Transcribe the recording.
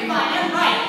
bit and right.